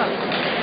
何?